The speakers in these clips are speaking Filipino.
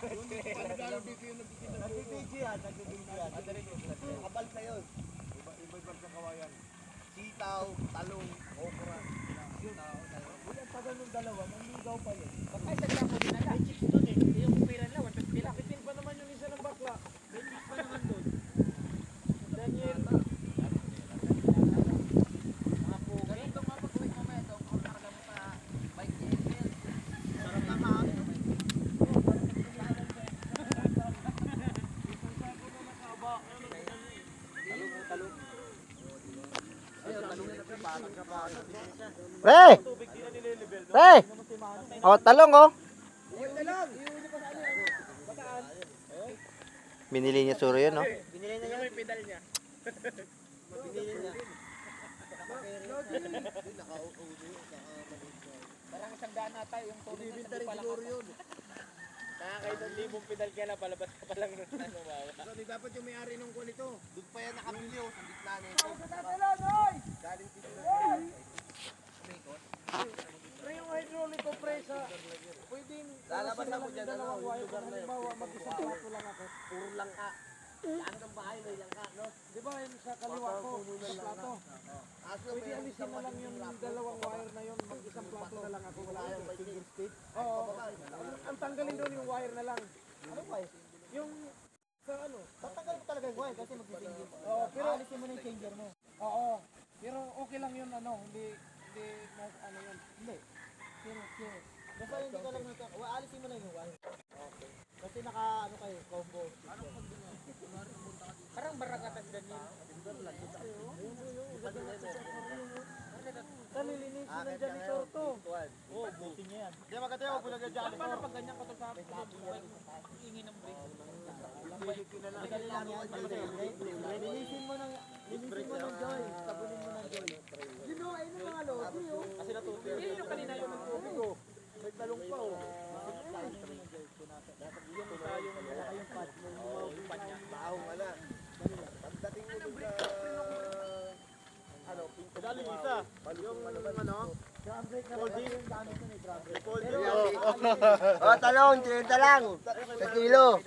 Nagbibidyo yan, nagbibidyo yan. Nakabal na yun. Iba-iba sa kawayan. Sitaw, talong, okra. Wala pa ganun dalawa, nanligaw pa yun. Baka isang damo din nila. May chips doon eh. Yung pira nila, 150 lang. Itin pa naman yung isa ng bakla. May chips pa naman doon. Daniel. Mga pogi. Ganito nga pag-uwi mo ito, kung karga mo pa, bike engine. Sarap na mahangin. Pre! Pre! Oh, talong oh. Binili niya suro yun, no? Binili na yan. May pedal niya. Binili niya. Parang isang daan na tayo. Yung tuloy na Bibinta sa rin pala. yun. Nakakaitong libong pedal kaya na palabas ka pa lang nun. Ano ba? So, di dapat yung may-ari nung kulit ito. Doon pa yan nakabili oh, sa gitna. Galing dito na. Pre, yung hydraulic compressor, pwedeng Lalabas ako dyan, ano, yung wire. lugar na yun. Mag-isang plato lang ako. Puro lang ka. Saan kang bahay may lang ka, no? Di ba yun sa kaliwa ko, sa plato? Pwede alisin na lang yung dalawang wire na yun, mag-isang plato na lang ako. Wala yung single stick. Oo. Ang tanggalin doon yung wire na lang. Ano eh? Yung sa ano? Tatanggal mo talaga yung wire kasi magsisingin. Oo, pero Alisin mo na yung changer mo. Oo. Pero okay lang yun ano, hindi hindi ano yun. Hindi. Pero pero Basta hindi ka lang nagka... Wa, alisin mo na yung wire. Okay. Kasi naka, ano kayo, combo. Parang barangatan Daniel. nalilinisin ng janitor to. Oo, buti niya yan. Di maganda yung pula ng janitor. Paano pag ganyan ka to sa Ingin ng. Linisin mo ng... Linisin mo ng joy. Sabunin mo ng joy. You know, ayun ang mga lodi, oh. Kasi natutulog. Yun yung kanina yung nagtubig oh. May talong pa oh. Baho ka na. Pagdating mo dun sa... Ano, isa. Yung ano? Folding. drum brake. Oh, talong, 30 lang. Sa kilo.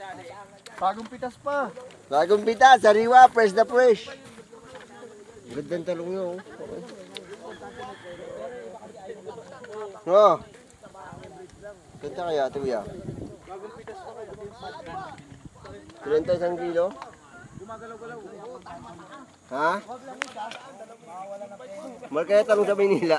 Bagong pitas pa. Bagong pita, sariwa, fresh na fresh. Gandang talong yun. Oh. Oh. Ganda kaya kuya. Ilan tayo isang kilo? Ha? Mahal kaya talong sa Manila.